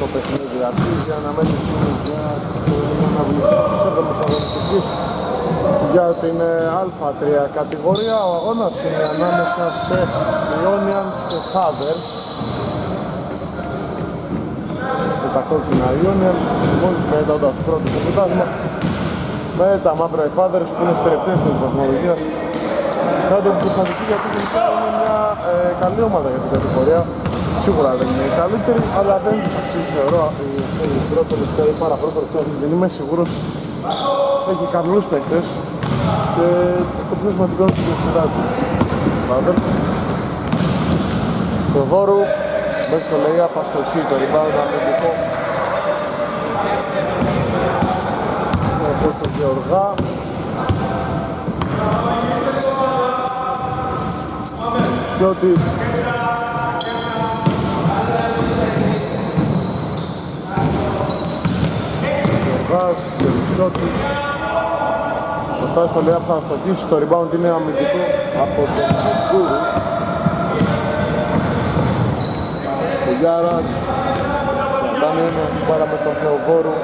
το παιχνίδι αρχίζει η αναμέτρηση είναι για την αναβλητή της 7ης αγωνιστικής για την Α3 κατηγορία. Ο αγώνας είναι ανάμεσα σε Ionians και Fathers. Με τα κόκκινα Ionians μόλις πέτοντας πρώτο στο πρωτάθλημα με τα μαύρα οι Fathers που είναι στερευτές της βαθμολογίας. Θα το προσπαθηθεί γιατί τελικά είναι μια ε, καλή ομάδα για την κατηγορία. Σίγουρα δεν είναι η καλύτερη, αλλά δεν της αξίζει θεωρώ η πρώτη τελευταία ή παραπρπρώτη τελευταία δεν είμαι σίγουρος έχει καλούς παίκτες και το πιο σημαντικό είναι ότι διασκεδάζει. Φάβερ. Θεοδόρου, μέχρι το λέει απαστοχή το rebound αμυντικό. Από το Γεωργά. Σιώτης. Γεωργιώτης. Φτάσει στο Λέα θα στοχίσει, το rebound είναι αμυντικό από τον Τζούρι. Ο Γιάρας, κάνει ένα πάρα με τον Θεοβόρου.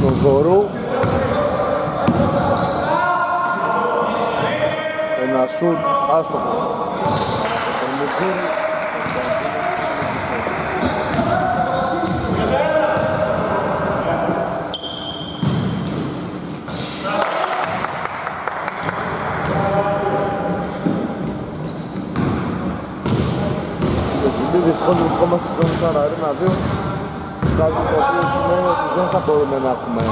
Θεοδόρου. Ένα σουτ άστοχος. Τον Μουτζούρι. δυστυχώς βρισκόμαστε στον Ισάρα Αρένα 2 κάτι το οποίο σημαίνει ότι δεν θα μπορούμε να έχουμε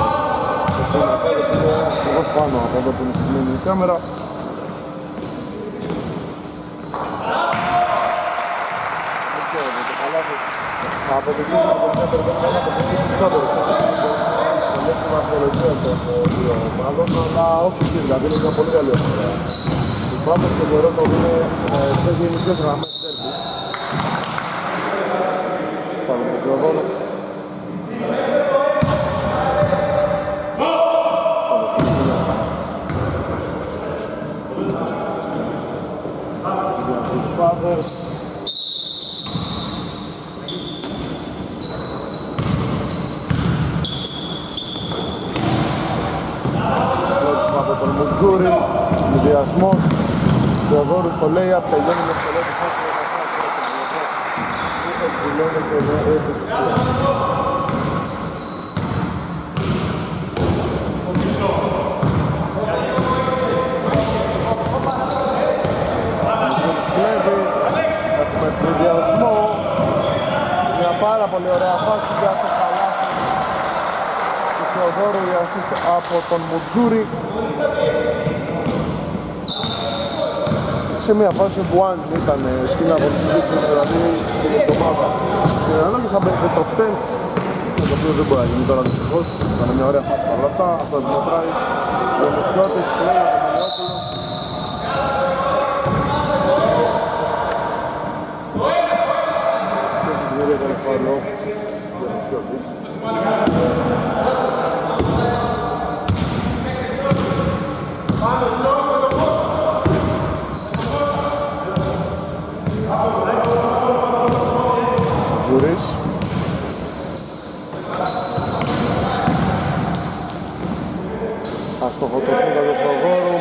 το σύνολο είναι ακριβώς πάνω από εδώ που είναι στημένη η κάμερα. Από τη στιγμή που δεν πρέπει να το παιχνίδι περισσότερο δεν έχει βαθμολογία των δύο ομάδων αλλά όχι και δηλαδή είναι μια πολύ καλή ομάδα Πάμε στο καιρό το είναι σε γενικές γραμμές τους Fathers. από τον Μουτζούρι, συνδυασμός, Θεοδόρου στο lay-up, τελειώνει με στο lay-up, δηλώνεται εδώ Έχουμε πληδιασμό Μια πάρα πολύ ωραία φάση για το καλάθι του Θεοδόρου η από τον Μουτζούρι. Σε μια φάση που αν ήταν στην αγωνιστική του δηλαδή την εβδομάδα στην ανάγκη θα μπαίνει το 10 το οποίο δεν μπορεί να γίνει τώρα δυστυχώς. Ήταν μια ωραία φάση παρόλα αυτά αυτό δεν μετράει ο Μουσιώτης πλέον από τον Μιώκουλο και στην κυρία ήταν φάλο για Μουσιώτης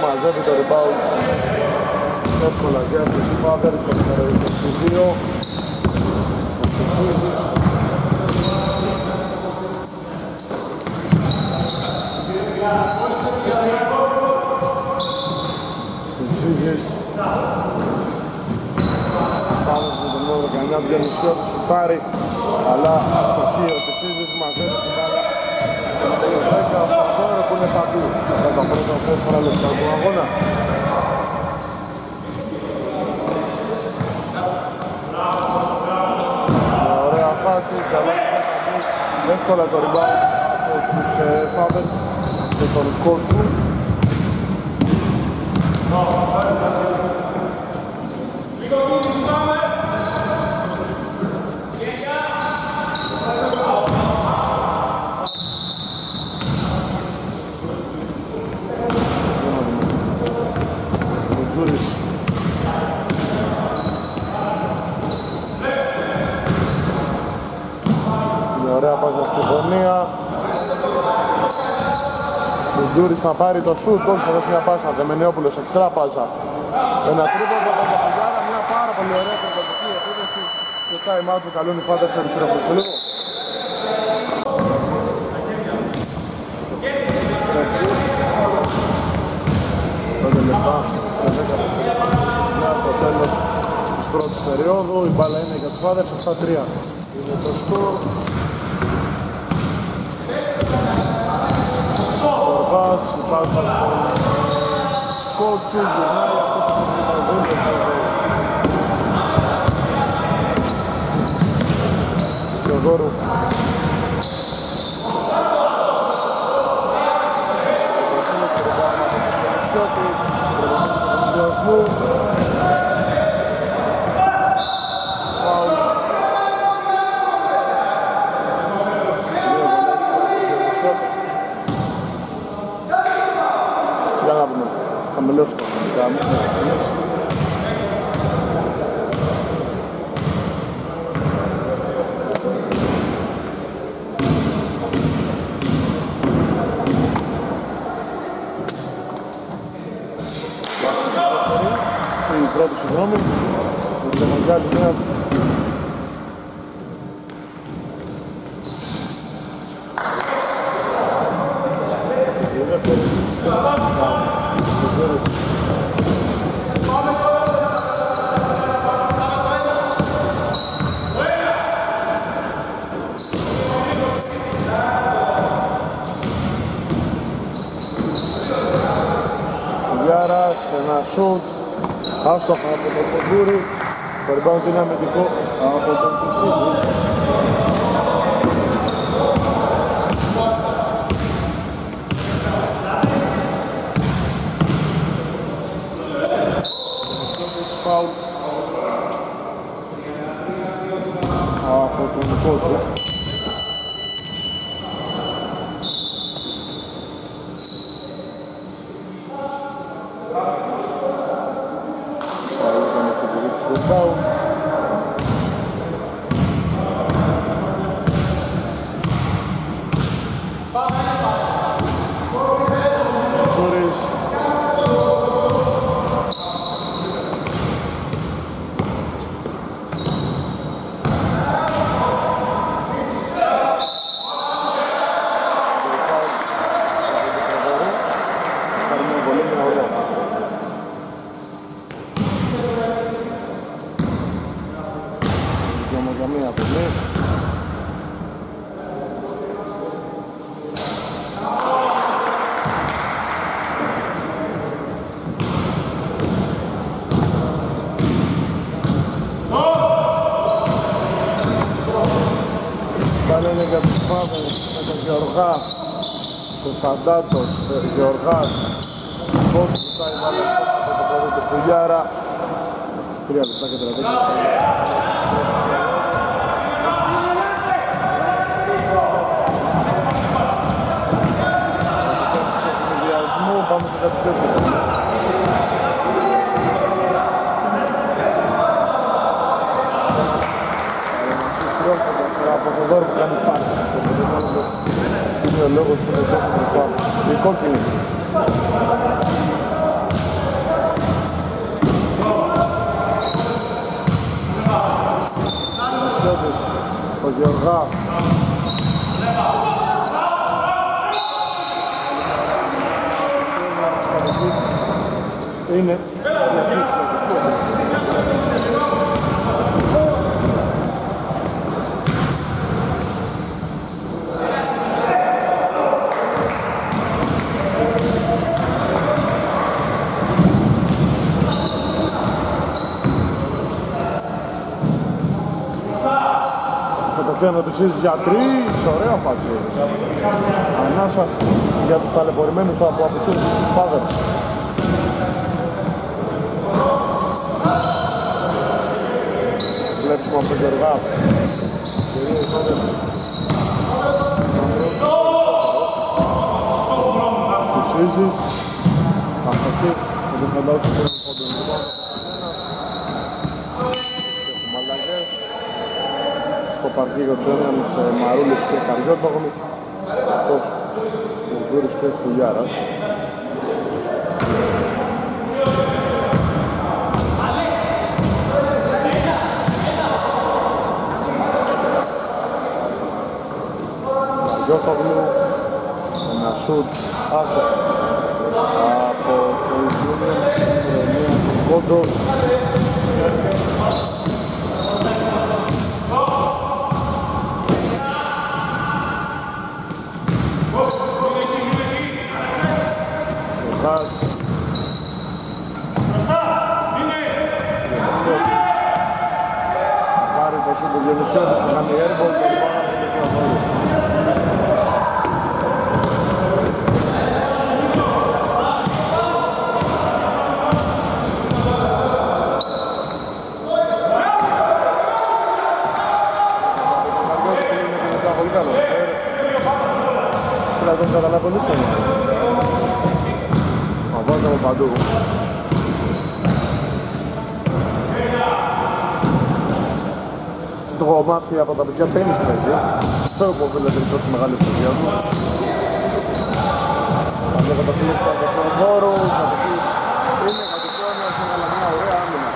μαζεύει το rebound. Εύκολα για τους Φάβερ στο νούμερο 22 Σίζης Πάμε με τον νούμερο 19 βγαίνει σιώτη σου πάρει αλλά αστοχή ο Τεσίζης μαζεύει την μπάλα. Το 10 ο που είναι παντού αυτά τα πρώτα 4 λεπτά του αγώνα. Ωραία φάση, καλά εύκολα το rebound από τους Φάβεν και τον Κότσου. Ωραία πάσα στη γωνία. Ο Γκούρης θα πάρει το σουτ, όχι θα δώσει μια πάσα. Δεμενιόπουλος, εξτρά πάσα. Ένα τρίποντο από τον Παπαγιάρα, μια πάρα πολύ ωραία προπονητική επίδεση. Και time out που καλούν οι φάντες σε επιστρέφουν λίγο. Πέντε λεπτά, δέκα λεπτά το τέλος της πρώτης περίοδου. Η μπάλα είναι για τους φάδερς, 7-3. Είναι το σκορ. Κορβάς, η πάσα στον κότσι, γυρνάει αυτός ο Κοντζαζίνος Θεοδόρου. Ενθουσιασμού. Amen. Ένα σουτ άστοχα από τον Κοντούρη το rebound είναι αμυντικό από τον Κρισίδη Φάουλ. Από τον Κότζο 3 λεπτά και 30 Πάμε σε κάτι πιο από το. Είναι ο λόγος που είναι τόσο μπροστά. Η κόκκινη. Ο Γεωργά. Είναι Κατευθείαν ο Τυσίδης για τρεις, ωραία φάση. Ανάσα για τους ταλαιπωρημένους από απουσίες του Φάδερς. Βλέπεις από τον Γεωργά. Κυρία Φάδερς. Τυσίδης. Αστοχή. Δεν φαντάζομαι ότι είναι πόντο. Έχουμε αλλαγές στο παρκή για τους Ένιανους Μαρούλης και Καριότογλου εκτός Μουζούρης και Χουλιάρας. Καριότογλου ένα σούτ άστο από το Ιούνιο Κόντο Διονυσιώτης που κάνει έργο και πάρα πολύ Θεοδόρης. Πρέπει να τον καταλάβω λίγο. Μα βάζαμε παντού. το μάθει από τα παιδιά τένις παίζει. Στο ποδήλατο είναι τόσο μεγάλη ευκαιρία του. Θα βλέπω το φίλο του Αγγεφροδόρου, θα το πει είναι κατοικόνια, έχει μεγάλα μια ωραία άμυνα.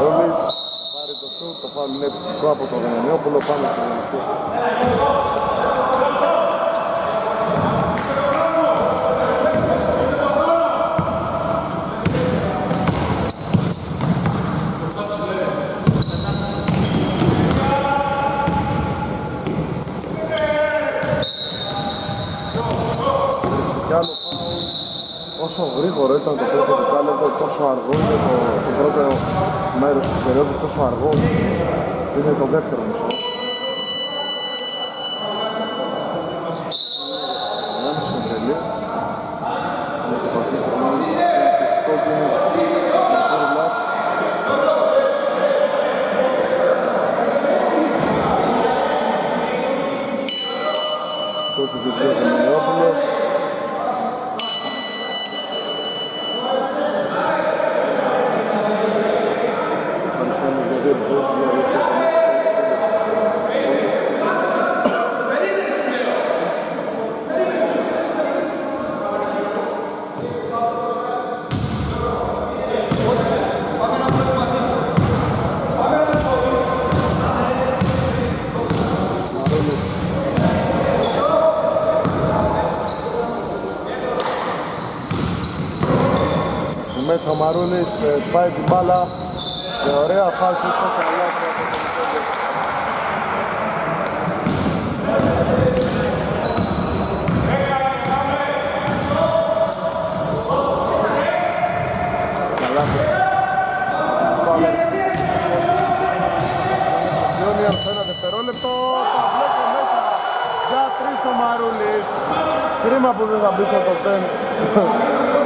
Ρούλης θα πάρει το σουτ, το φάουλ είναι επιθυμικό από τον Γανιόπουλο πάνω στο Γανιόπουλο. Κι άλλο φάουλ. Όσο γρήγορο ήταν το πρώτο δεκάλεπτο, τόσο αργό είναι το, το πρώτο μέρος της περίοδου, τόσο αργό είναι το δεύτερο μισό. Ένα μισό τελείο. Με το παπί του της κόκκινης, ο Κούρλας. Τόσο διπλός ο Μενιόπουλος. Αληθάνος για δύο διπλός, για δύο Στη μέση ο Μαρούλης ε, σπάει την μπάλα και ωραία φάση στο καλάθι από τον Κόντο. Καλάθι. Πάλε. Junior σε ένα δευτερόλεπτο. Τα βλέπω μέσα. Για τρεις ο Μαρούλης. Κρίμα που δεν θα μπει στο top 10.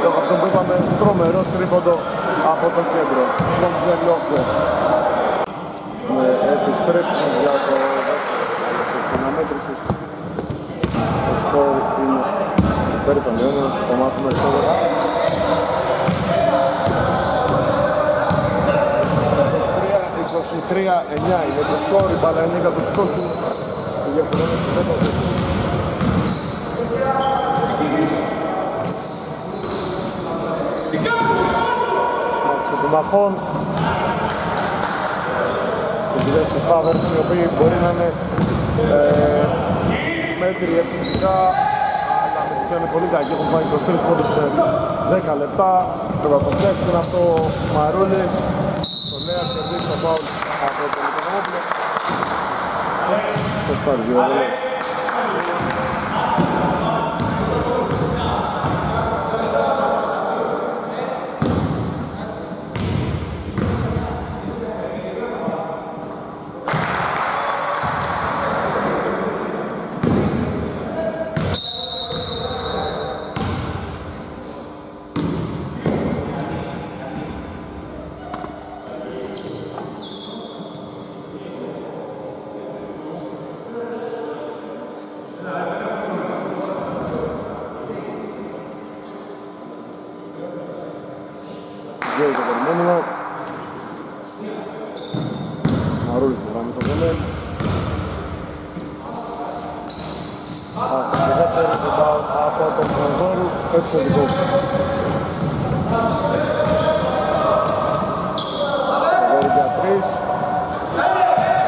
Το αυτό που είπαμε τρομερό τρίποντο από το κέντρο. Τον Τζελόκο. Με επιστρέψεις για το δεύτερο της αναμέτρησης. Το σκορ είναι υπέρ των Λιώνων. Το μάθουμε στο 23-9 είναι το σκορ, η μπάλα είναι για τους κόκκινους. Η διαφορά είναι στο δεύτερο. Μάξε του Μαχών. Επιδές οι Φάβερς οι οποίοι μπορεί να είναι ε, μέτροι επιθετικά αλλά με τους είναι πολύ κακοί, έχουν πάει 23 πόντους σε 10 λεπτά. Πρέπει να το φτιάξουν αυτό ο Μαρούλης. Το Νέα κερδίσει το φάουλ από τον Νικοδομόπουλο. Το στάρει δύο βολές. Βγαίνει το περιμένουμε. Μαρούλης στο γράμμα στο βολέ. Αυτό το δεύτερο rebound από τον Θεοδόρου, έτσι το δικό του. Θεοδόρου για τρεις.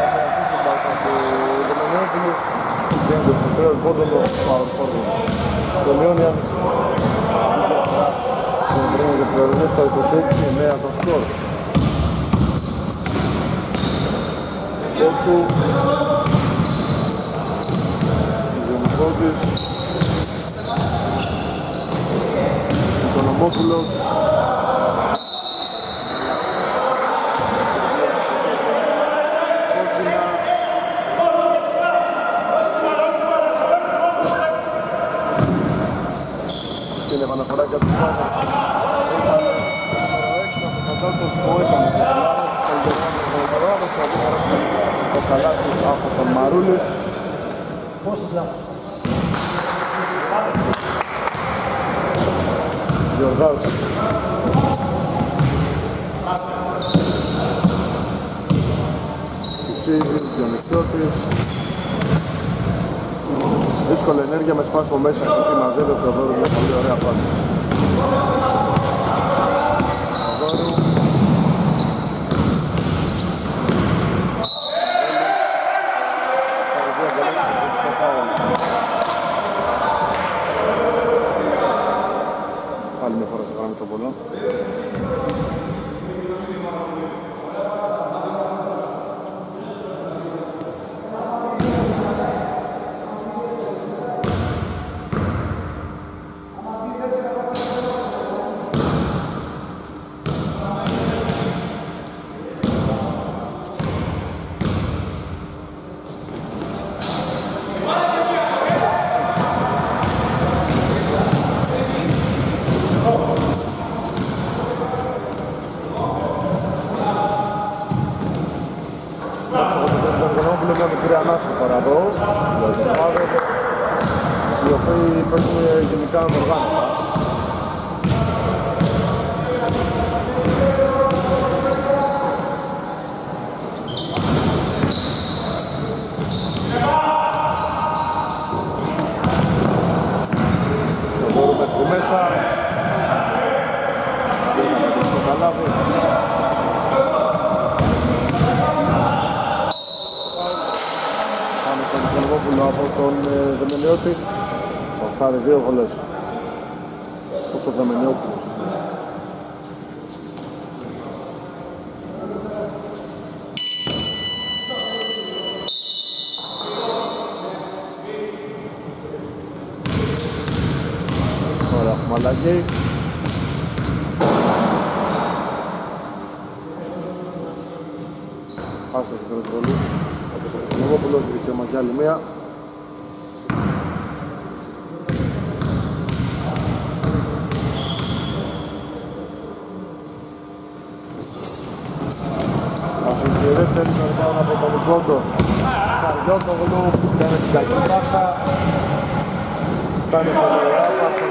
Έχει ασύσει την πάσα του Δεμενιόπουλου. Βγαίνοντας στο τρέο πόντων το power forward. Το Λιόνιαν τον τρένο και πληρωνεί στο 26-9 το σκορ. Κότσου Γιονικότης Οικονομόπουλος Κόκκινα Στην επαναφορά για τους Φάνες Ήταν νούμερο 6 από τον Καντάτος που ήταν ο Γερμανός ο Γερμανός το καλάθι από τον Μαρούλη. Γιωργάους Ισίδης, Διονυστιώτης Δύσκολη ενέργεια με σπάσιμο μέσα. Εκεί μαζεύει ο Θεοδόρου μια πολύ ωραία πάση Αυτή η δεύτερη νορμάνα από τον Κόντο. Καριότογλου, κάνει την κακή πάσα. Κάνει πολύ ωραία πάσα.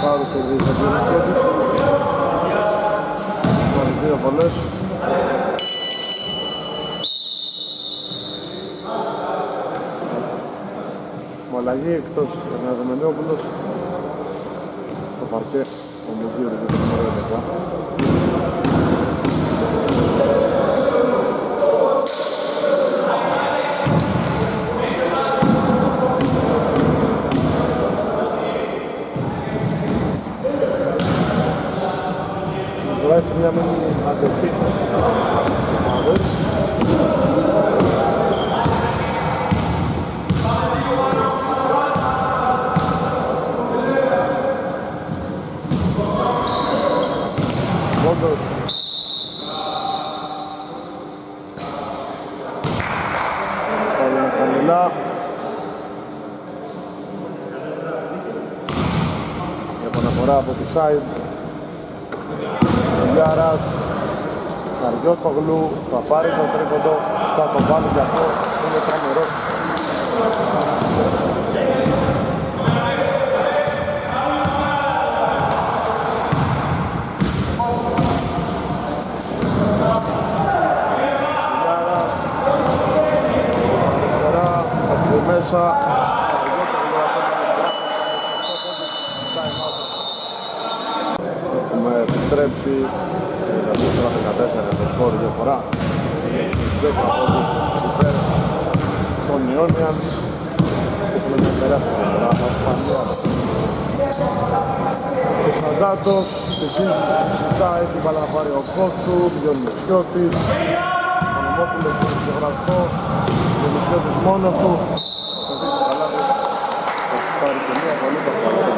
Φάουλ κερδίζει ο Διονυσιώτης. Βάλει δύο βολές. Με αλλαγή εκτός Ερναδομενόπουλος στο παρκέ ο Μουτζίρης για το νούμερο 11. Βάζει μια μήνυ αντευτή. Φάουλ. Πόντος. Πάμε χαμηλά. Η επαναφορά από τη side. Γιάρας. Καριότογλου. Θα πάρει το τρίποντο. Θα το βάλει για αυτό. Είναι τρομερός. μέσα. Έχουμε επιστρέψει τα 14 το σκορ διαφορά. 10 πόντους υπέρ των Ιόνιανς. Έχουμε μια τεράστια διαφορά στα Σπανία. Ο Σαντάτος, στη σύντηση έχει βάλει να πάρει ο Κότσου, Γιώργος Μεσιώτης, Παναμόπουλος, ο Γραφό, ο Μεσιώτης μόνος του,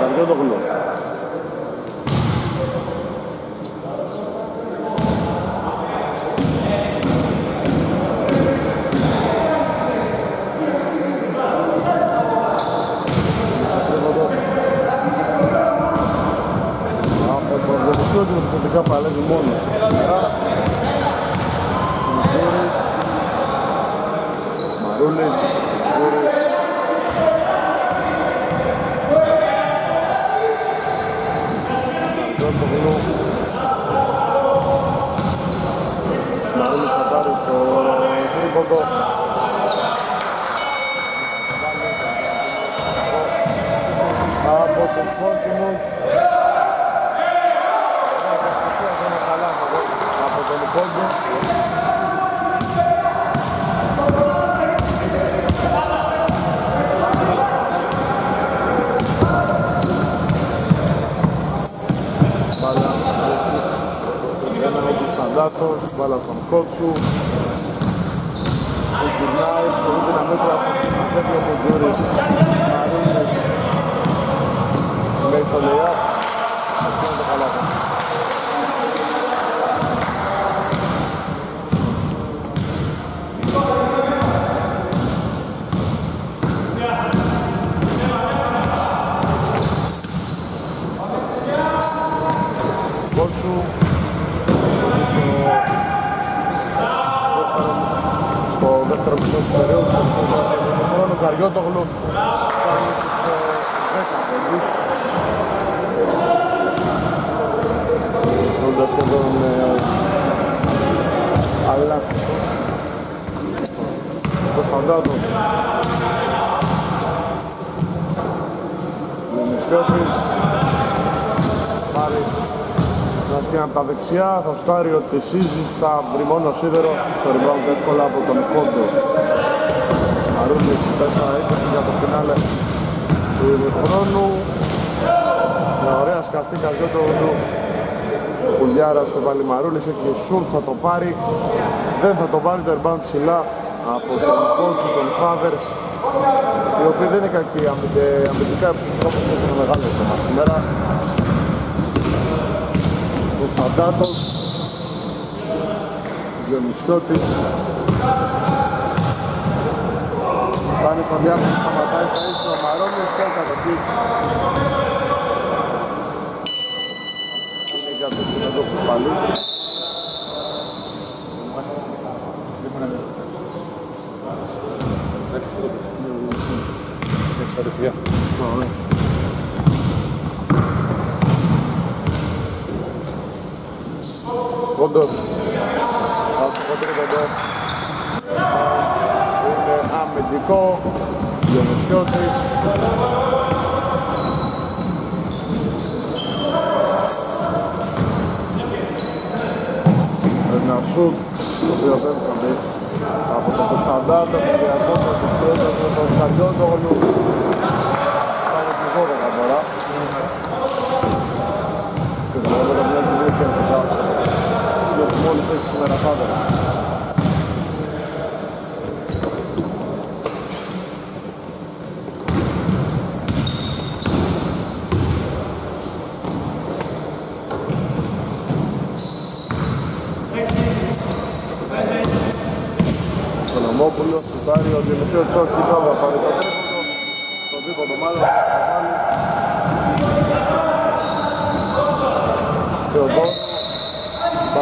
Καρδιόδογλου. Από το Βελιστρόντιο επιθετικά παλεύει μόνος. Συμμετώρης. Μαρούλης. Μαρούλης. Κοσταντόπουλου. Μαρούλης θα πάρει το τρίποντο. Από τους Φώκινους. Από τον Κόντο. Μπάλα ένα με τους Σαντάτος, μπάλα στον Κότσου. Που γυρνάει, πολύ δυναμίτρα, φεύγει από Τζούρις. Μαρίνες. Λέει το lay-up. Αυτό είναι το καλά. Κότσου στο δεύτερο μισό της περίοδου στο χρόνο Καριώτογλου φτάνει στους 10 πόντους Όντας σχεδόν αλάχιστος το Σπαντάτος Λεμισιώτης πάρει Αυτή από τα δεξιά θα στάρει ο Τεσίζης θα βρει μόνο σίδερο στο rebound εύκολα από τον Κόντο. Μαρούλης 4-20 για το φινάλε του ημιχρόνου μια ωραία σκαστή καρδιότογλου Κουλιάρας το βάλει Μαρούλης έχει σουτ θα το πάρει. Δεν θα το πάρει το rebound ψηλά από τον Κόντο τον Φάβερς οι οποίοι δεν είναι κακοί αμυντικά όπως είναι το μεγάλο θέμα σήμερα ο Σπαντάτος Διονυσιώτης Πάνε στον διάφορο, σταματάει στα ίσια ο Μαρόνιος και κατοχή Είναι για το κοινό Κουσπαλού Εξαρρυφία. Ωραία. Κόντος. Από το τρίποντο. Είναι αμυντικό. Διονυσιώτης. Ένα σουτ το οποίο δεν θα μπει από το Κωνσταντάτο, το Διακόπο, το Σιέντο, το Καριόντογλου. Κάνει τη 12 τώρα. Και το 12 βλέπει δύο και αρκετά διότι μόλις έχει σήμερα φάδερες. Οικονομόπουλος, σουτάρει ο Δημητρίου όχι τώρα θα πάρει το τρίποντο, το δίποτο μάλλον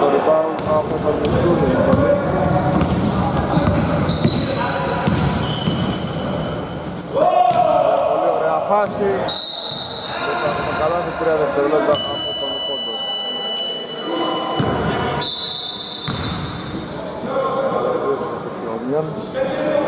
το rebound από τον Μιτσούνι. Πολύ ωραία φάση. Και θα καλά με 3 δευτερόλεπτα από τον Κόντο. Κότσου.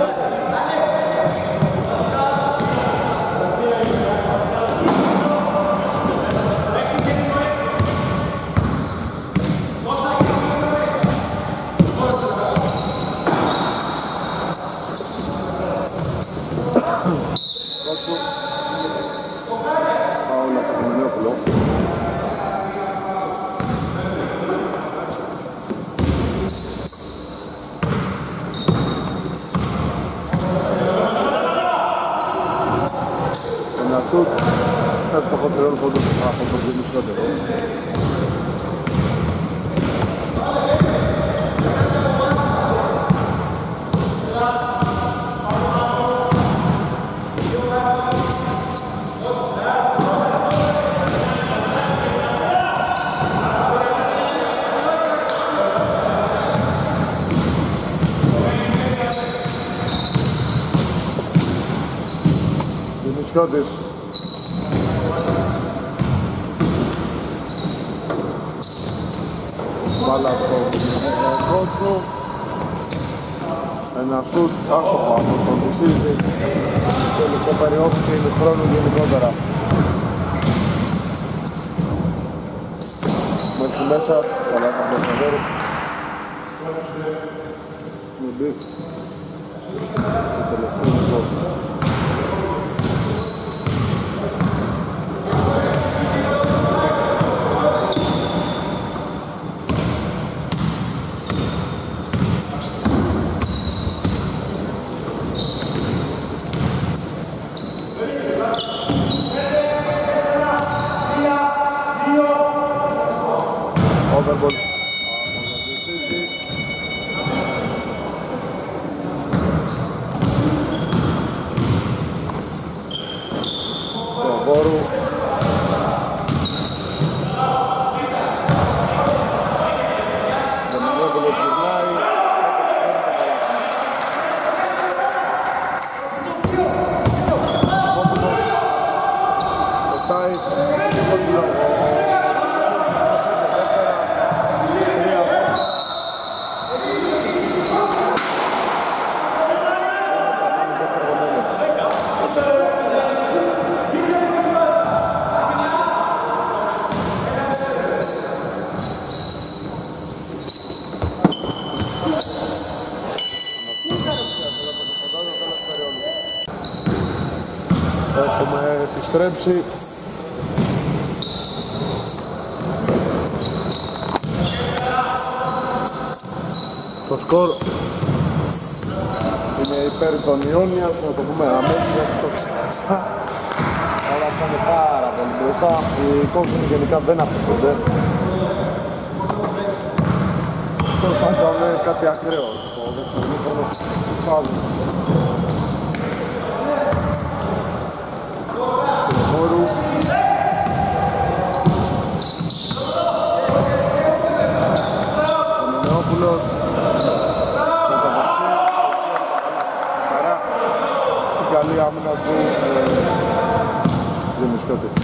Επιστρέψει. Το σκορ είναι υπέρ των Ιόνιας, να το πούμε αμέσως γιατί το ξέχασα. Αλλά θα είναι πάρα πολύ μπροστά. Οι κόκκινοι γενικά δεν αφήνονται. Εκτός αν κάνουν κάτι ακραίο. Το δεύτερο μήχρονο του φάζουν. Χώρου. Ο Μινεόπουλος. Με το δεξί. Χαρά. Η καλή άμυνα του ε, Δημισκότη.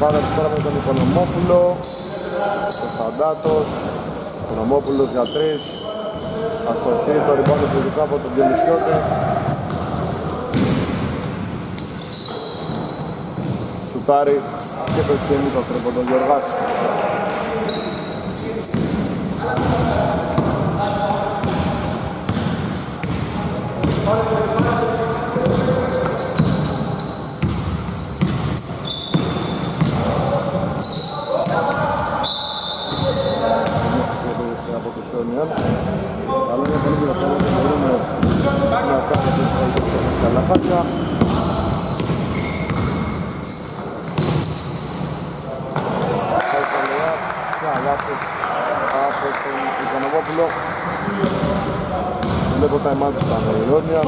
Πάμε τώρα με τον Οικονομόπουλο, τον Φαντάτος, Οικονομόπουλος για τρεις, αστοχή το ριμπάνο του ειδικά από τον Διονυσιώτη. Σουτάρι και το κίνη το τρέπο τον Γιωργάση. από τους Ιωνιών. Χάρτια. λάθη από τον Οικονομόπουλο. Βλέπω τα εμάτια στα Ανδρελόνια.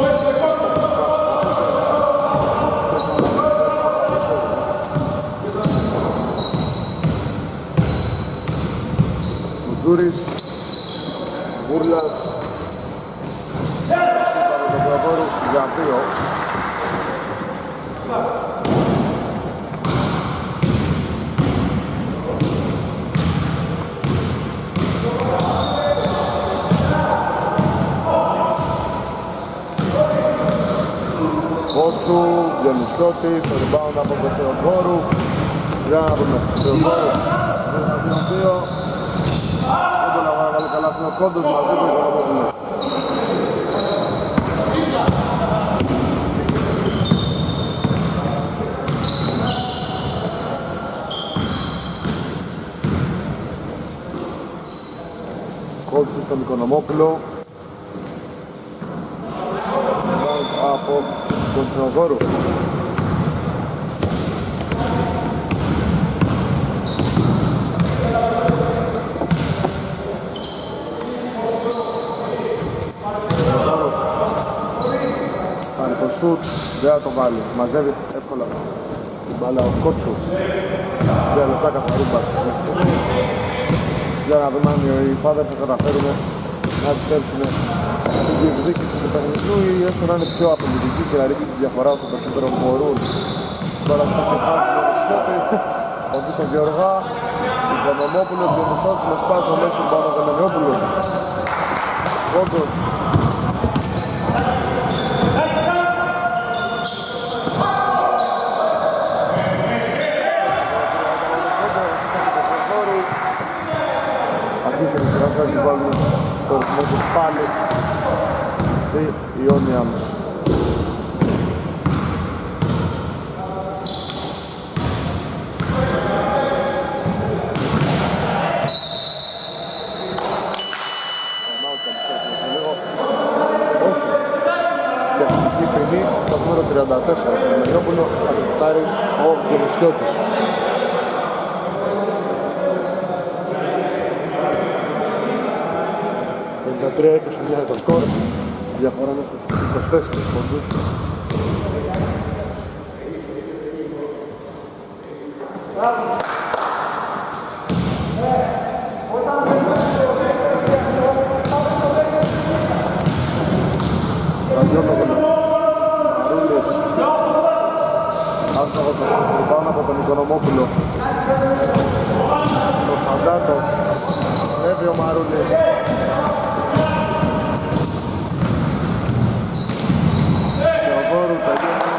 Μουτζούρης, Βούρλας, Παπαδοπλαγόρου για δύο. Κότσου, Διονυσιώτης, το rebound από τον Θεοδόρου. Για να δούμε, Θεοδόρου, δύο. Δεν το να βάλει καλά, είναι ο Κόντος μαζί του Οικονομόπουλος. Κότσου στον Οικονομόπουλο. από τον Θεοδόρου. Πάρει το σουτ, δεν θα το βάλει, μαζεύει εύκολα την μπάλα ο Κότσου. Δύο λεπτά καθαρή μπάσκετ Για να δούμε αν οι φάδες θα καταφέρουν να επιστρέψουν στην διεκδίκηση του παιχνιδιού ή έστω να είναι πιο απολυτικοί και να ρίξει τη διαφορά όσο περισσότερο μπορούν. Τώρα στο κεφάλι του Ρωσιώτη, ο Κίστο Γεωργά, ο Οικονομόπουλος, ο Διονυσός με σπάσμα μέσα πάνω ο Δεμενιόπουλος. Πόντος. Το ρυθμό τους πάλι οι Ionians. Τεχνική ποινή στο νούμερο 34 του Μελιόπουλο θα το φτάρει ο Διονυσιώτης. Το 3-20 είναι το σκορ διαφορά μέχρι τους 24 πόντους. Μαρούλης Άστοχο το πάνω από τον Οικονομόπουλο Κωνσταντάτος Εύει ο Μαρούλης Θεοδόρου τελειώνει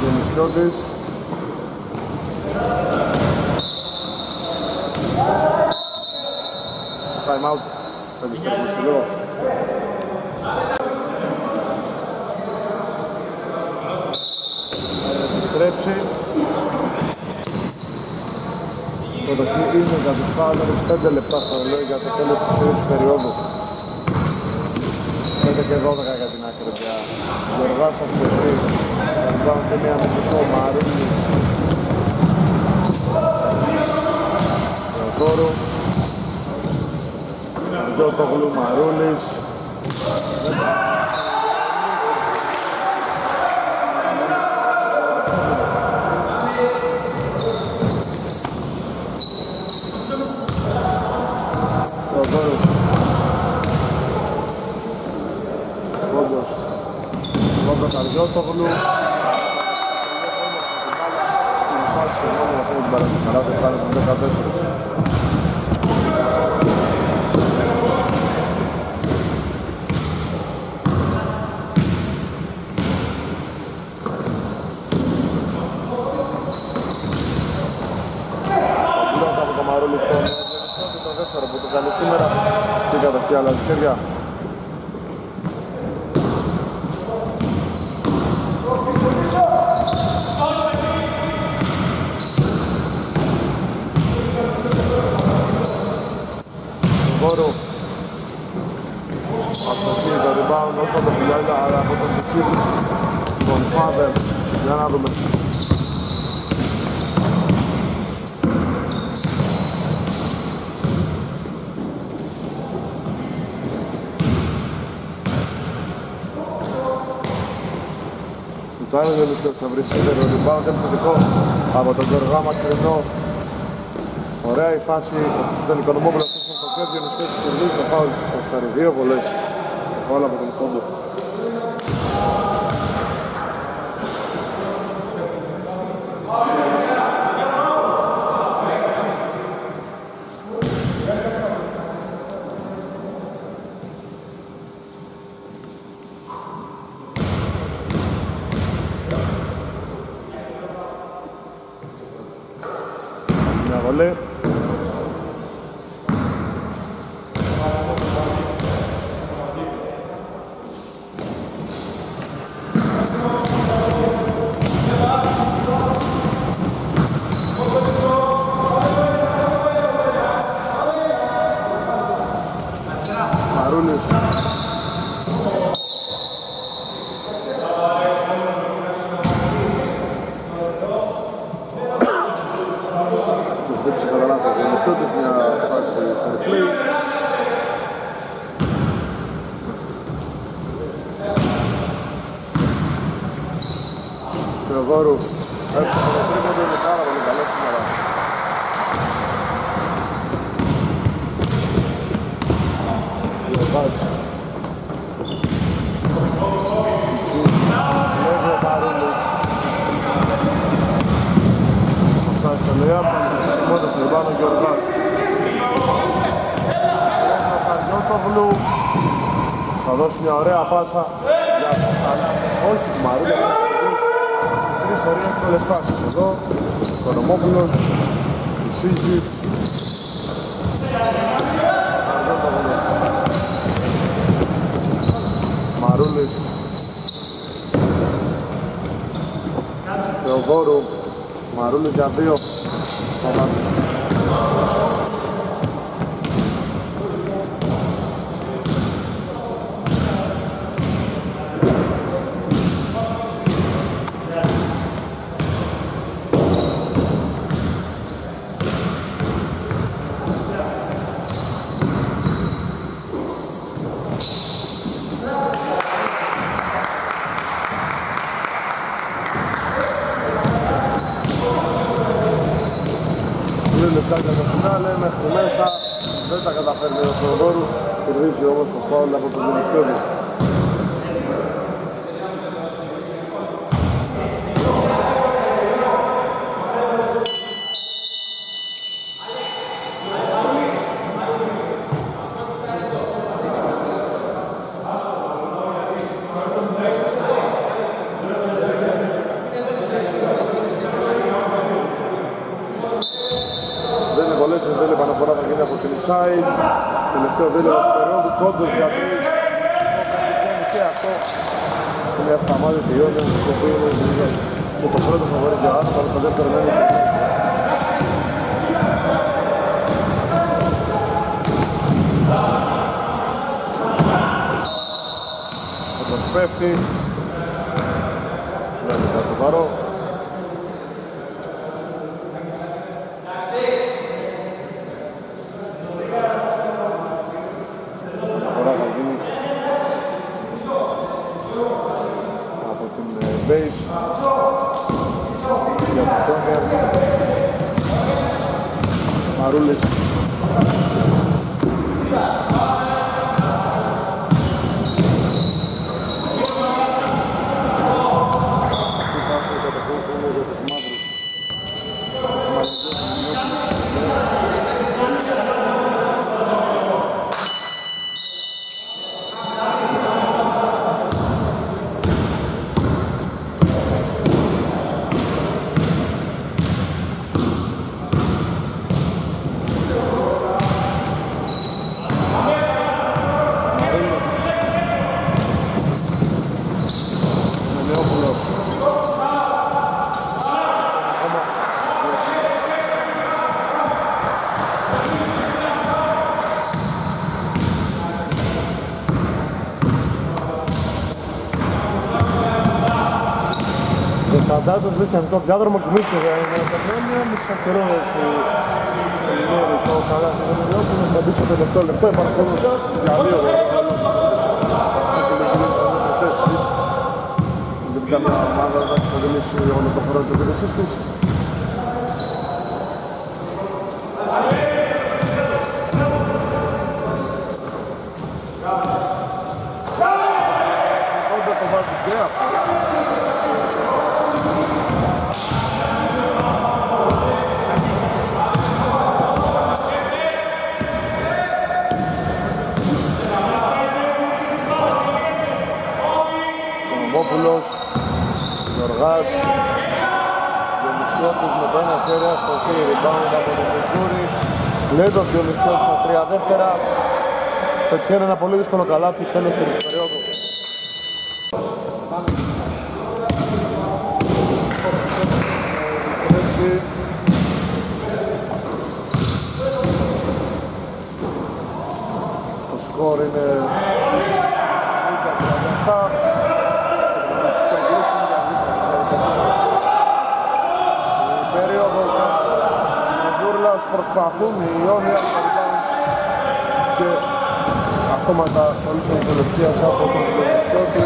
Διονυσιώτης Time out. Θα επιστρέψουμε σε λίγο. Επιστρέψει. Το παιχνίδι είναι για τους Φάουλερς 5 λεπτά στο ρολόι για το τέλος της τρίτης περίοδου. 5 και 12 για την ακροδιά. Γεωργάσας και 3. Rebound είναι αμυντικό Μαρίνη. Θεοδόρου. Αργιώτογλου Μαρούλης. Θεοδόρου. Πόντος. Πόντος Αργιώτογλου. Την φάση μόνο για την παραδείγμα, δεν φτάνει τους 14. Πρώτα από το Μαρούλη στο Διονυσιώτη, το δεύτερο που το κάνει σήμερα και κατοχή άλλα χέρια. Θεοδόρου Αστοχή το rebound, όχι από τον Πιλιάλια, αλλά από τον Τουσίδη τον Φάβερ για να δούμε Το άλλο δεν βρίσκεται θα βρει σίδερο. Rebound επιθετικό από τον Γιώργο Μακρινό Ωραία η φάση στον Οικονομόπουλο. Αυτός στο κέντρο είναι σκέψη του το φάουλ στα δύο βολές. Όλα από τον Θεοδόρου Μαρούλη για δύο. at base. Για τους Μαρούλες. Βρίσκεται το διάδρομο κοιμήθηκε για μια μισό καιρό έτσι Λιέρη το καλά του Βενιδιόπουλου θα μπει στο τελευταίο λεπτό επανακολουθώ για δύο Δεν καμία ομάδα να εξοδηλήσει όλο το χώρο της υπηρεσίας της Όντως το βάζει και αυτό Κονομόπουλος, Γιωργάς, Διονυσιώτης με το ένα χέρι αστοχή, rebound από τον Μιτζούρη. Λέει τον Διονυσιώτη στα τρία δεύτερα. Πετυχαίνει ένα πολύ δύσκολο καλάθι, τέλος της περίοδου. Έτσι. Το σκορ είναι 37. Η περίοδος της Βούρλας προσπαθούν οι Ιόνια και αυτόματα κολλήσαν τελευταίας από τον Λογιστώτη.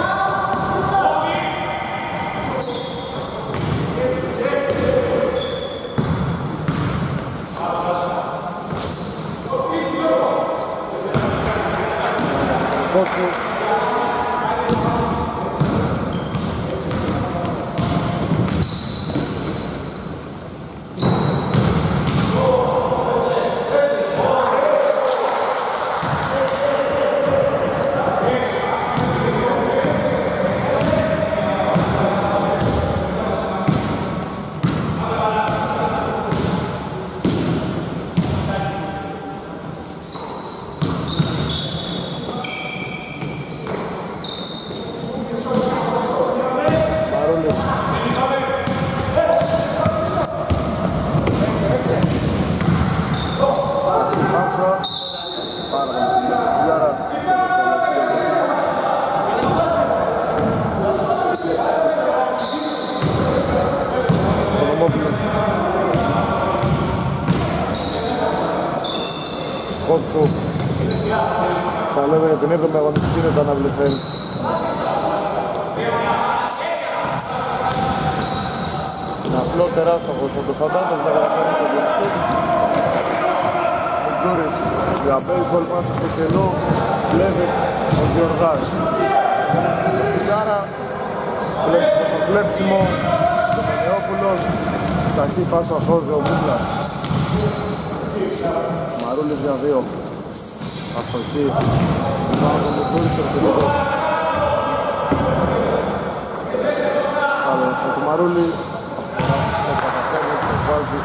Κότσου Μαρούλης. Πάσα. Πάρα πολύ καλή. Γιάρα. Κονομόπουλος. Κότσου. Θα λέμε για την έβδομη αγωνιστική είναι το αναβληθέν. Είναι απλό τεράστοχος ο Κωνσταντάτος να καταφέρει το διαστή. Ο Τζούρις για baseball μας στο κενό βλέπει ο Γιωργάς. Ο Σιγάρα κλέψιμο στο κλέψιμο. Ο Νεόπουλος ταχύ πάσα σώζει ο Μούκλας. Μαρούλης για δύο. Αστοχή. Πάνω τον Τζούρις ευκαιρίδος. Άλλο στο του Μαρούλη. Το καταφέρνει, το βάζει.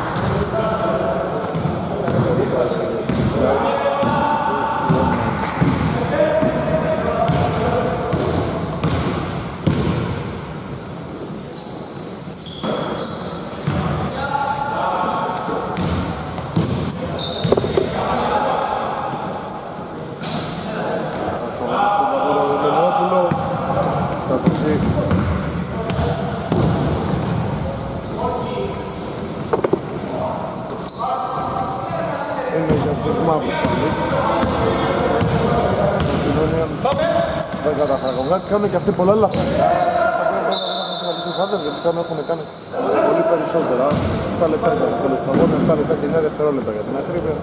Στον Βενόπουλο. Θα το δει. είναι για σφιγμά που Κοινωνία δεν καταφέρω. Κάτι κάνουν και αυτοί πολλά λάθη. Γιατί κάνουν, έχουν κάνει πολύ περισσότερα. 7 λεπτά ήταν το λεπτό. 7 λεπτά και 9 δευτερόλεπτα για την ακρίβεια.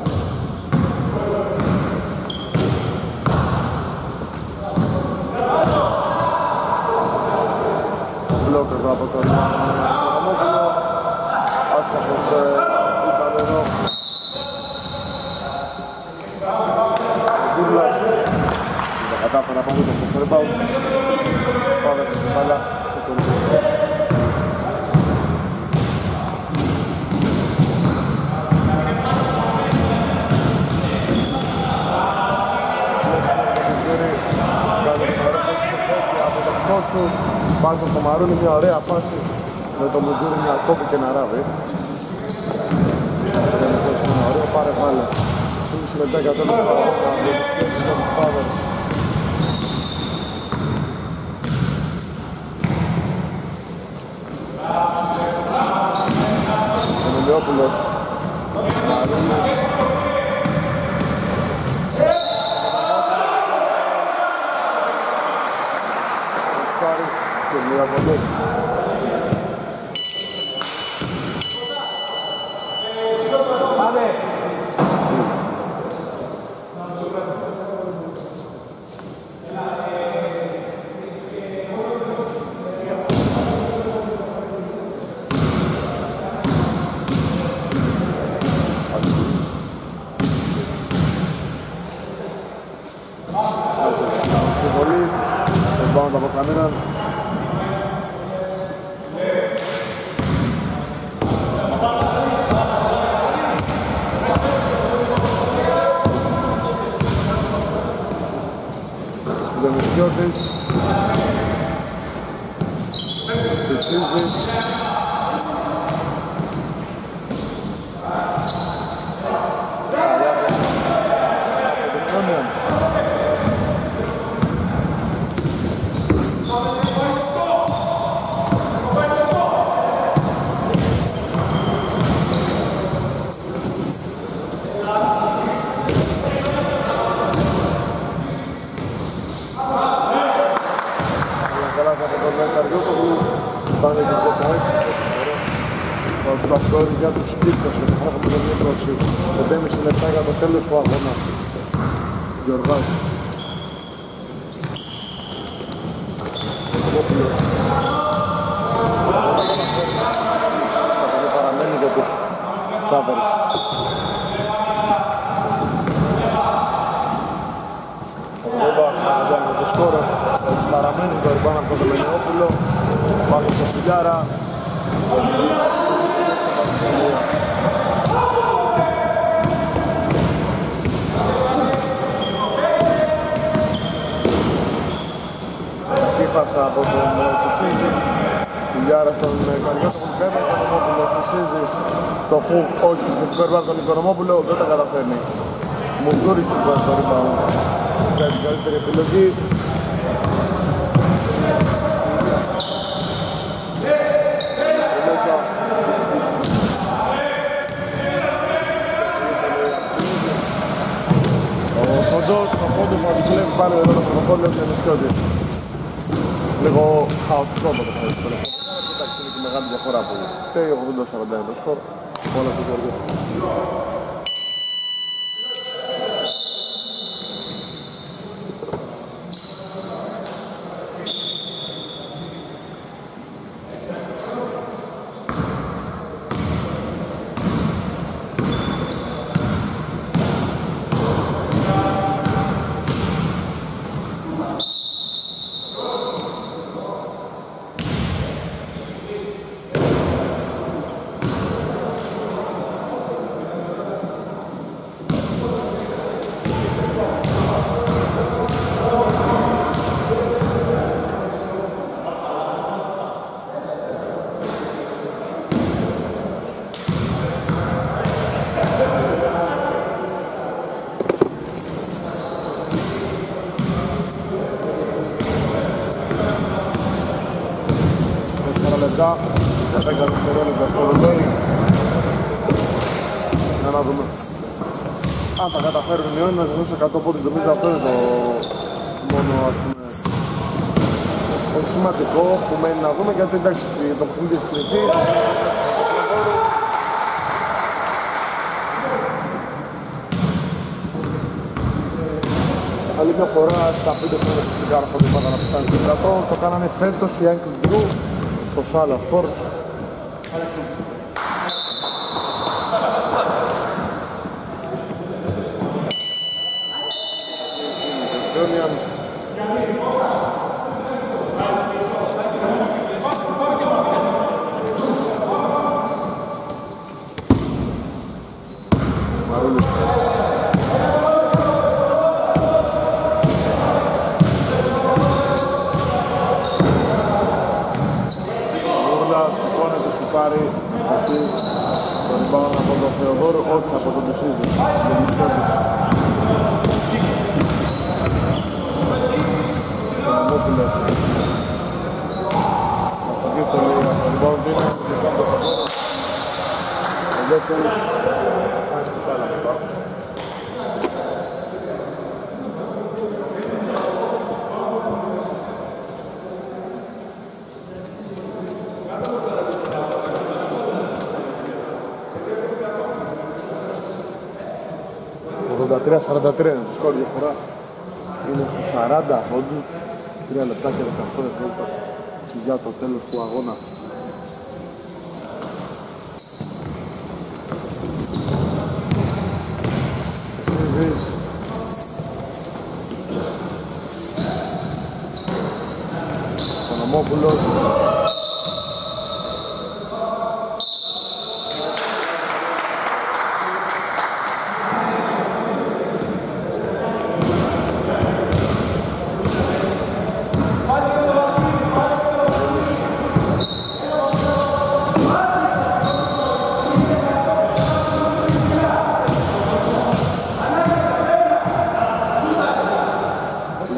Μπλοκ εδώ από τον Ραμόπουλο. Άσχατος ήταν εδώ. Κούρλας. Δεν τα κατάφερα πάμε το στο rebound. Πάμε στην κεφάλα. Πάσα στο Μαρούνι, μια ωραία φάση με το Μουτζούρι να κόπει και να ράβει. Δεν είναι τόσο ένα ωραίο, πάρε πάλι. Σε μισή λεπτά για τέλος του αγώνα. Παπαδόπουλος. Μαρίνος. Σκάρι και μία βολή. Στη βολή, rebound από κανέναν. Δεμισκιώτης Χρυσίζης Αποδεχόμενο Αλλά καλά θα το τον Καριώτογλου πάνε και 16 το αυτό για τους Κύπτος και το χρόνο το 20 5,5 λεπτά για το τέλος του αγώνα Γιωργάς Παπαδόπουλος Αυτό παραμένει για τους Κάβερς Παπαδόπα με το σκόρο παραμένει το Ερμπάν από τον Μενιόπουλο πάνω στο Φιλιάρα Κύπασα από τον Κουσίζη Φιλιάρα στον Καριώτο που πέρα τον Οικονομόπουλο Κουσίζης το χουκ όχι που πέρα τον Οικονομόπουλο δεν τα καταφέρνει. Μουγκούρης του πρώτο rebound κάνει την καλύτερη επιλογή Και μέσα Ο Κοντός, ο Κόντος μου αντικλέβει πάλι εδώ το πρωτοφόλιο και Μισκιώτη. Λίγο χαοτικό το παιχνίδι στο τελευταίο. Εντάξει, είναι και η μεγάλη διαφορά που φταίει 80-41 το σκορ. Όλα του Γιώργου. Τέσσερα λεπτά, 10 δευτερόλεπτα στο ρολόι. Για να δούμε. Αν τα καταφέρουν οι Ιόνιες να ζουν 100 πόντους, νομίζω αυτό είναι το μόνο ας πούμε όχι σημαντικό που μένει να δούμε γιατί εντάξει το παιχνίδι έχει κρυφθεί. Άλλη μια φορά στα 5 χρόνια στην κάρτα που είπα να φτάνει το κρατό, το κάνανε φέτος οι Άγγλοι Μπρου στο Σάλα Sports. Union. Μαρούλης. Μούρλα σηκώνεται στο πάρει αυτή το rebound από τον Θεοδόρο, όχι από τον Τεσίδη. τον Μισθέτης. Μόπουλος. Αυτό και στο λέει, το rebound είναι, λοιπόν το Θεοδόρο. δεύτερος. είναι το σκορ διαφορά. Είναι στους 40 πόντους, 3 λεπτά και 18 δευτερόλεπτα για το τέλος του αγώνα.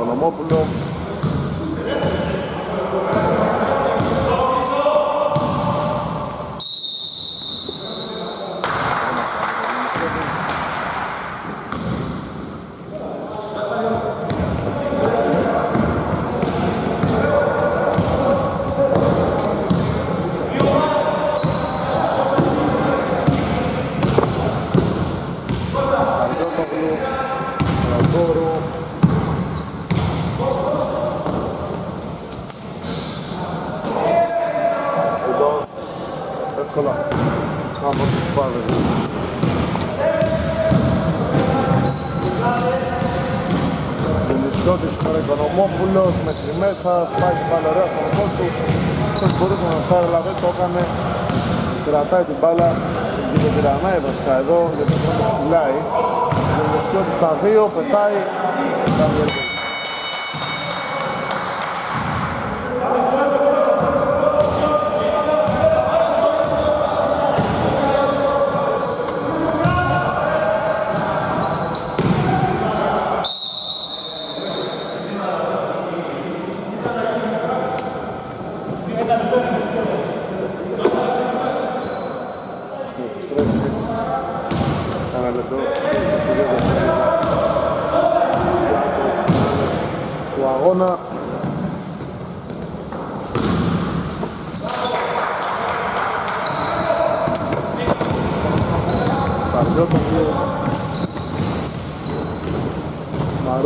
μέσα, αλλά δεν το έκανε. Κρατάει την μπάλα, την τυρανάει βασικά εδώ, γιατί δεν το φυλάει. Το στα δύο, πετάει,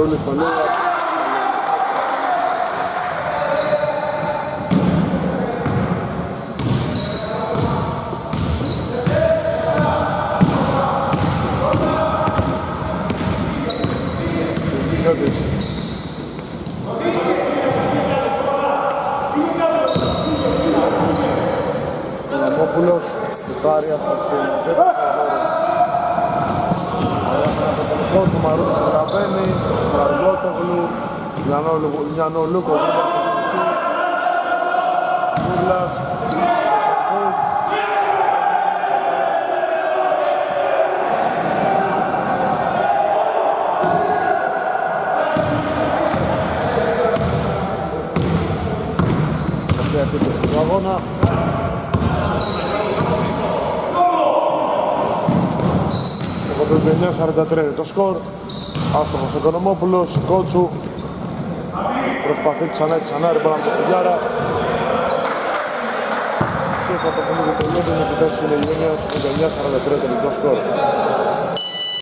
می‌کنه το σκορ. Άστοχος Οικονομόπουλος, Κότσου. Προσπαθεί ξανά και ξανά, ριμπάνα από το Φουγιάρα. Και θα το πούμε και τελειώνει με τη θέση είναι Ιούνιος, 59-43 τελικό σκορ.